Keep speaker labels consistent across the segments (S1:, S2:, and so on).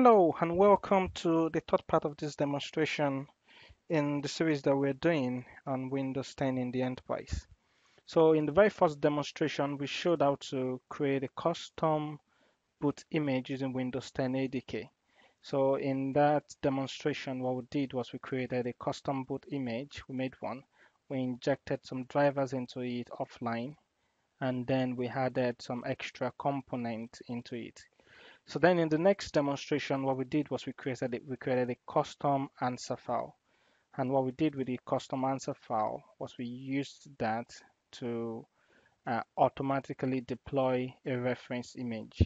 S1: Hello and welcome to the third part of this demonstration in the series that we're doing on Windows 10 in the enterprise. So in the very first demonstration, we showed how to create a custom boot image using Windows 10 ADK. So in that demonstration, what we did was we created a custom boot image. We made one. We injected some drivers into it offline, and then we added some extra components into it. So then in the next demonstration, what we did was we created we created a custom answer file. And what we did with the custom answer file was we used that to uh, automatically deploy a reference image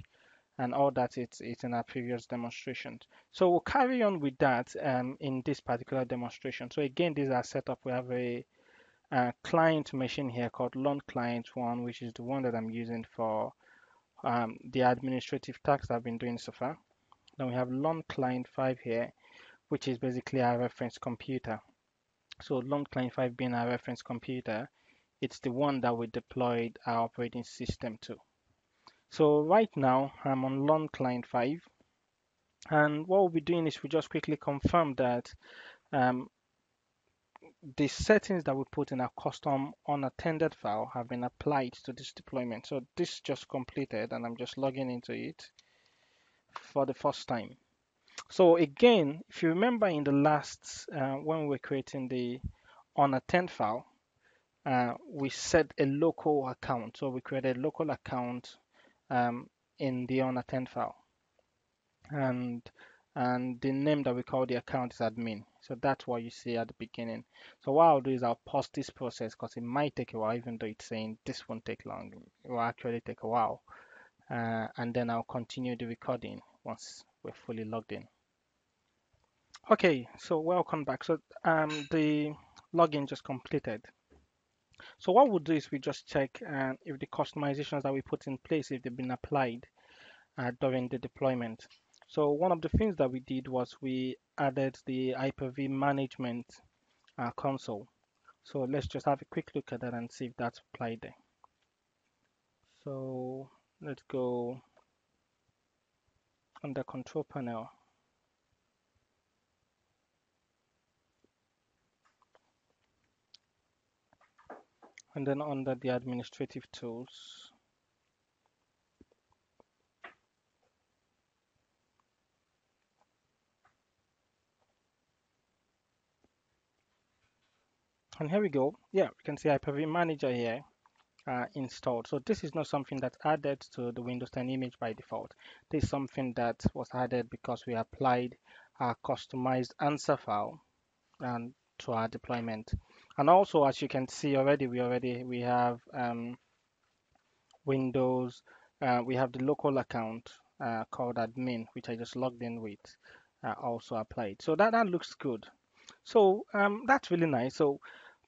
S1: and all that it's, it's in our previous demonstrations. So we'll carry on with that um, in this particular demonstration. So again, this is our setup. We have a, a client machine here called Learn Client 1, which is the one that I'm using for um, the administrative tasks I've been doing so far. Then we have long Client 5 here, which is basically our reference computer. So long Client 5 being our reference computer, it's the one that we deployed our operating system to. So right now I'm on long Client 5 and what we'll be doing is we just quickly confirm that um, the settings that we put in our custom unattended file have been applied to this deployment. So this just completed and I'm just logging into it for the first time. So again, if you remember in the last, uh, when we were creating the unattended file, uh, we set a local account. So we created a local account um, in the unattended file. And and the name that we call the account is admin. So that's what you see at the beginning. So what I'll do is I'll pause this process because it might take a while, even though it's saying this won't take long. It will actually take a while. Uh, and then I'll continue the recording once we're fully logged in. Okay, so welcome back. So um, the login just completed. So what we'll do is we just check uh, if the customizations that we put in place, if they've been applied uh, during the deployment. So one of the things that we did was we added the Hyper-V management uh, console. So let's just have a quick look at that and see if that's applied there. So let's go under control panel. And then under the administrative tools, And here we go. Yeah, we can see Hyper-V Manager here uh, installed. So this is not something that's added to the Windows 10 image by default. This is something that was added because we applied our customized answer file and to our deployment. And also, as you can see already, we already we have um, Windows. Uh, we have the local account uh, called admin, which I just logged in with, uh, also applied. So that that looks good. So um, that's really nice. So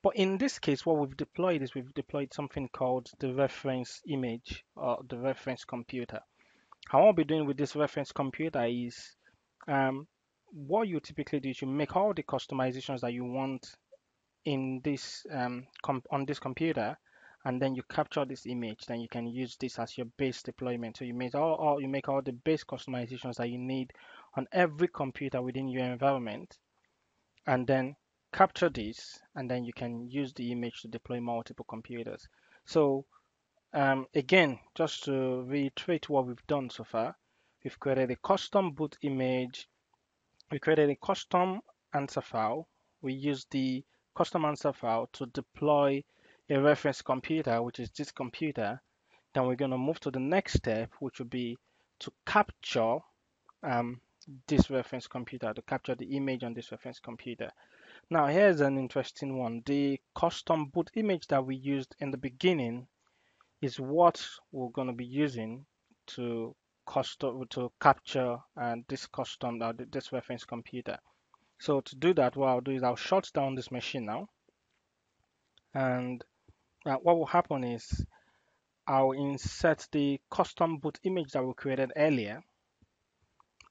S1: but in this case, what we've deployed is we've deployed something called the reference image or the reference computer. How I'll be doing with this reference computer is um, what you typically do is you make all the customizations that you want in this um, on this computer and then you capture this image then you can use this as your base deployment so you make all, all you make all the base customizations that you need on every computer within your environment and then capture this and then you can use the image to deploy multiple computers. So um, again, just to reiterate what we've done so far, we've created a custom boot image, we created a custom answer file, we use the custom answer file to deploy a reference computer, which is this computer. Then we're going to move to the next step, which will be to capture um, this reference computer, to capture the image on this reference computer. Now here's an interesting one. The custom boot image that we used in the beginning is what we're going to be using to custom to capture uh, this custom uh, this reference computer. So to do that, what I'll do is I'll shut down this machine now, and uh, what will happen is I'll insert the custom boot image that we created earlier,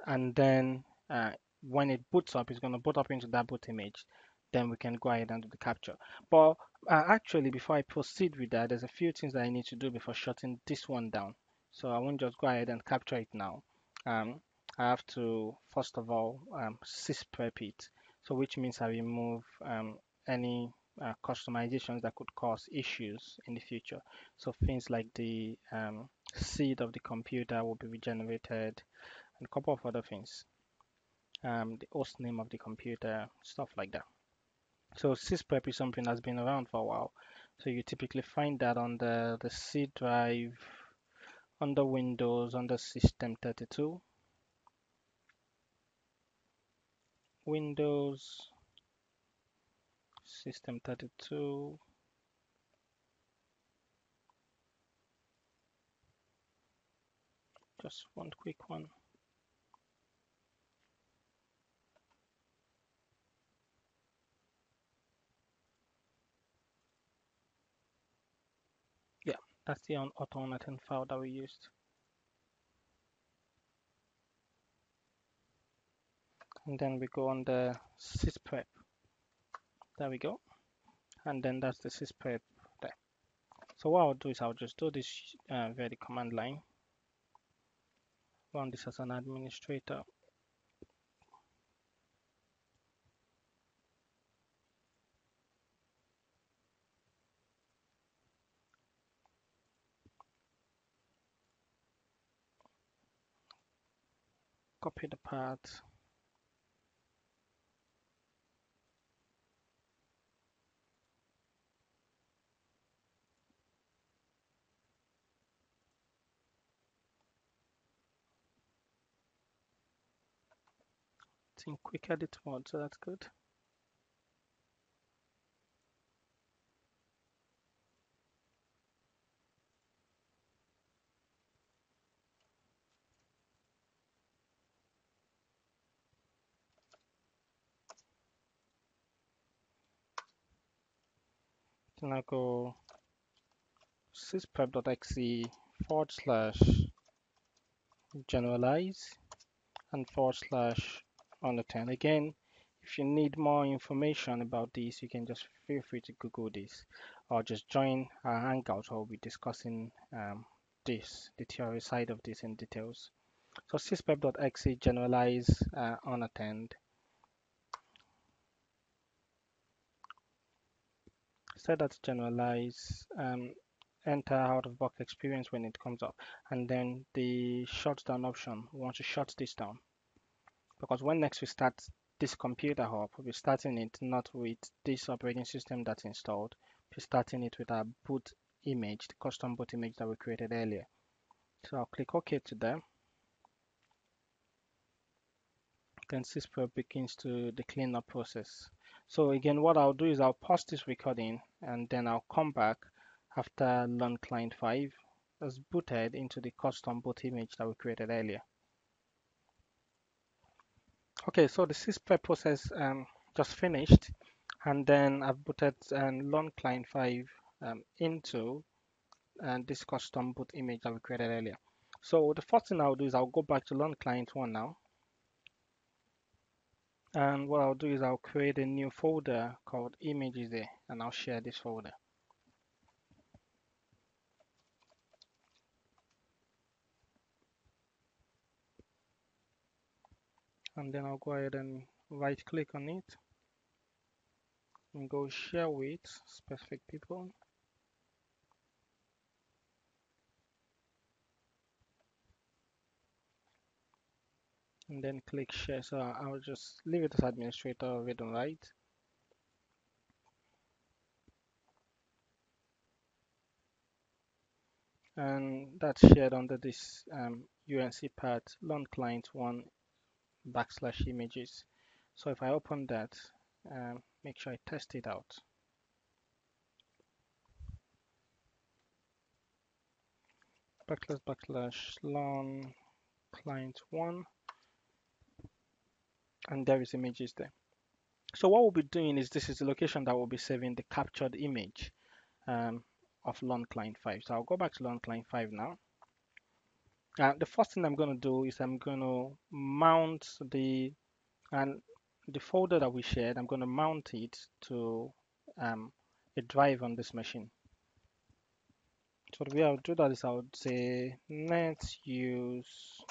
S1: and then uh, when it boots up, it's going to boot up into that boot image. Then we can go ahead and do the capture. But uh, actually, before I proceed with that, there's a few things that I need to do before shutting this one down. So I won't just go ahead and capture it now. Um, I have to first of all um, sysprep it. So which means I remove um, any uh, customizations that could cause issues in the future. So things like the um, SID of the computer will be regenerated and a couple of other things. Um, the host name of the computer, stuff like that. So sysprep is something that's been around for a while. So you typically find that on the, the C drive, under Windows, under System 32, Windows, System 32, just one quick one. Yeah, that's the auto file that we used. and then we go on the sysprep. There we go. And then that's the sysprep there. So what I'll do is I'll just do this uh, via the command line. Run this as an administrator copy the path in quick edit mode, so that's good. Go sysprep.exe forward slash generalize and forward slash unattend. Again, if you need more information about this, you can just feel free to Google this or just join our Hangout where we'll be discussing um, this, the theory side of this in details. So sysprep.exe generalize uh, unattend. Set that to generalize, um, enter out of box experience when it comes up, and then the shutdown option. We want to shut this down because when next we start this computer hub, we'll be starting it not with this operating system that's installed, we're starting it with our boot image, the custom boot image that we created earlier. So I'll click OK to them. Then sysprep begins to the cleanup process. So again, what I'll do is I'll pause this recording and then I'll come back after Learn Client 5 has booted into the custom boot image that we created earlier. Okay, so the sysprep process um, just finished, and then I've booted um, Learn Client 5 um, into and this custom boot image that we created earlier. So the first thing I'll do is I'll go back to Learn Client 1 now. And what I'll do is I'll create a new folder called images there, and I'll share this folder. and then I'll go ahead and right click on it and go share with specific people and then click share so I'll just leave it as administrator read and write and that's shared under this um, UNC path learn client one backslash images. So if I open that, um, make sure I test it out. Backslash backslash learn client one, and there is images there. So what we'll be doing is this is the location that we'll be saving the captured image um, of learn client 5. So I'll go back to learn client 5 now. Uh, the first thing I'm going to do is I'm going to mount the and the folder that we shared. I'm going to mount it to um, a drive on this machine. So the way I would do that is I would say net use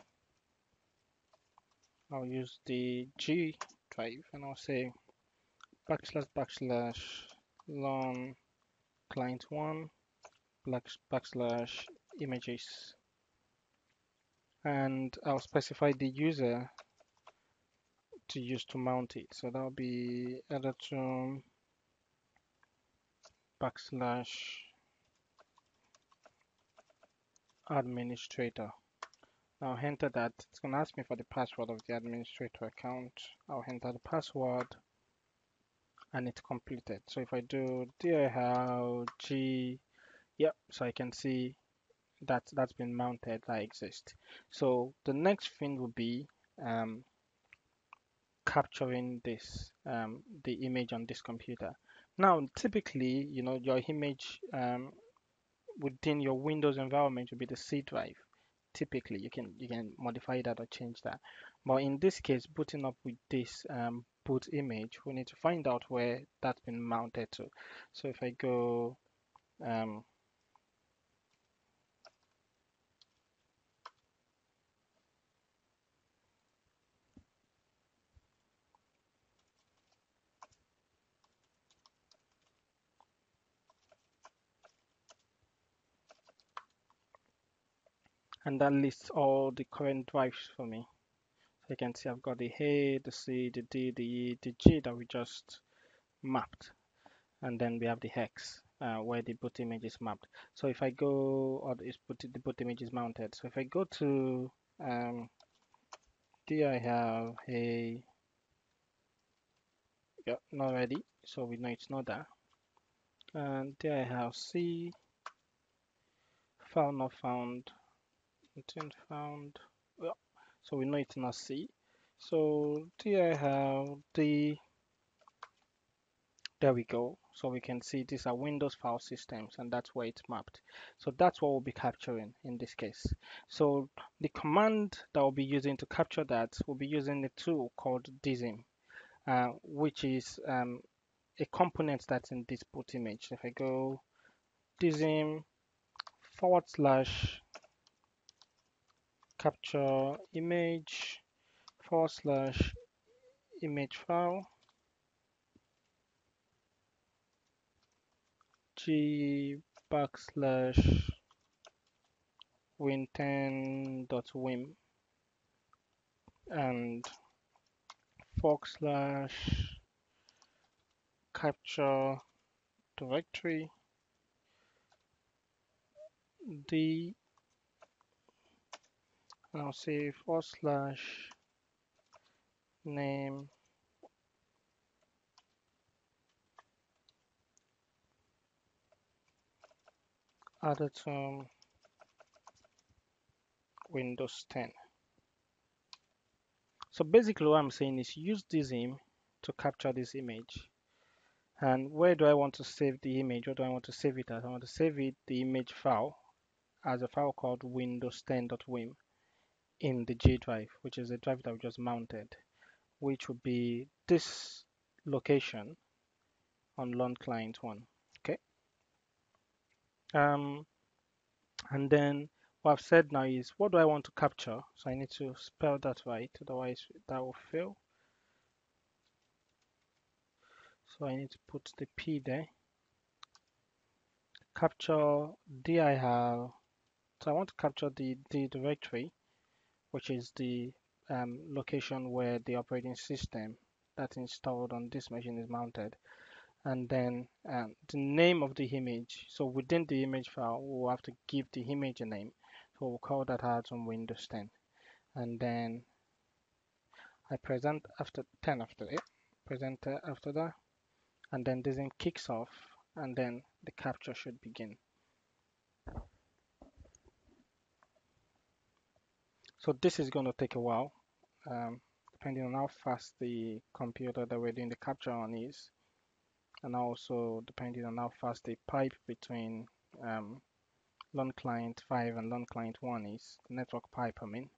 S1: I'll use the G drive and I'll say backslash backslash long client one backslash images and I'll specify the user to use to mount it. So that'll be editor backslash administrator. I'll enter that. It's going to ask me for the password of the administrator account. I'll enter the password and it's completed. So if I do dir yep, so I can see that that's been mounted, that exists. So the next thing will be um, capturing this, um, the image on this computer. Now, typically, you know, your image um, within your Windows environment will be the C drive. Typically, you can you can modify that or change that. But in this case, booting up with this um, boot image, we need to find out where that's been mounted to. So if I go um, and that lists all the current drives for me. So you can see I've got the A, the C, the D, the E, the G that we just mapped. And then we have the hex uh, where the boot image is mapped. So if I go, or is put, the boot image is mounted. So if I go to um, D, I have a, yeah, not ready. So we know it's not there. And there I have C, file not found, content found well, so we know it's not C. So here I have the there we go. So we can see these are Windows file systems and that's where it's mapped. So that's what we'll be capturing in this case. So the command that we'll be using to capture that we'll be using a tool called DISM uh, which is um, a component that's in this boot image. If I go DISM forward slash capture image forward slash image file g backslash win10.wim and forward slash capture directory. D now say forward slash name. Other term Windows 10 so basically what I'm saying is use DISM to capture this image. And where do I want to save the image? What do I want to save it as I want to save it the image file as a file called windows 10.wim in the G drive, which is the drive that we just mounted, which would be this location on LON client one. Okay. Um, and then what I've said now is what do I want to capture? So I need to spell that right, otherwise that will fail. So I need to put the P there. Capture dir. So I want to capture the D directory which is the um, location where the operating system that's installed on this machine is mounted. And then um, the name of the image. So within the image file we'll have to give the image a name. So we'll call that out on Windows 10 and then I present after 10 after it present after that. And then this thing kicks off and then the capture should begin So this is going to take a while, um, depending on how fast the computer that we're doing the capture on is, and also depending on how fast the pipe between um, LON client 5 and LON client 1 is, network pipe I mean.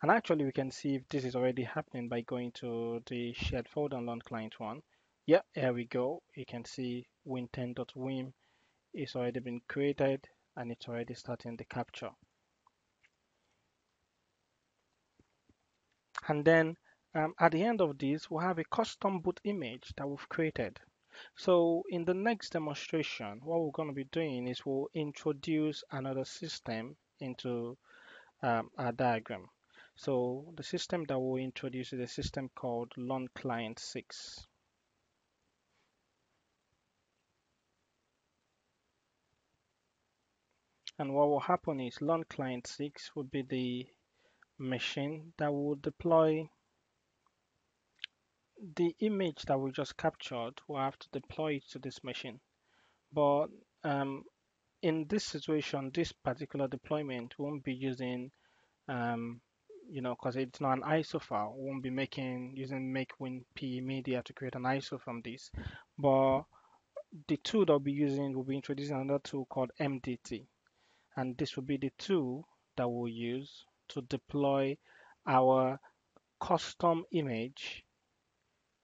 S1: And actually we can see if this is already happening by going to the shared folder on LON client 1. Yeah, here we go. You can see win10.wim is already been created and it's already starting the capture. And then um, at the end of this, we'll have a custom boot image that we've created. So in the next demonstration, what we're going to be doing is we'll introduce another system into um, our diagram. So the system that we'll introduce is a system called Learn Client 6. And what will happen is Learn Client 6 will be the machine that will deploy the image that we just captured. We'll have to deploy it to this machine. But um, in this situation, this particular deployment won't be using, um, you know, because it's not an ISO file. Won't be making using make WinPE media to create an ISO from this. But the tool that we'll be using, we'll be introducing another tool called MDT. And this will be the tool that we'll use to deploy our custom image,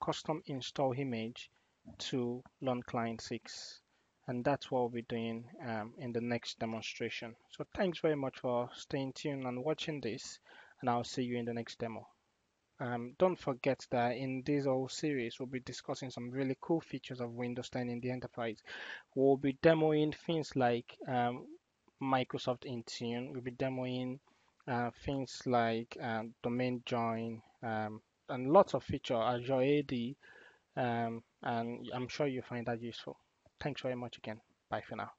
S1: custom install image to Learn Client 6 and that's what we'll be doing um, in the next demonstration. So thanks very much for staying tuned and watching this and I'll see you in the next demo. Um, don't forget that in this whole series we'll be discussing some really cool features of Windows 10 in the enterprise. We'll be demoing things like um, Microsoft Intune, we'll be demoing uh, things like um, domain join um, and lots of feature Azure AD um, and I'm sure you find that useful. Thanks very much again. Bye for now.